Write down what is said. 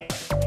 you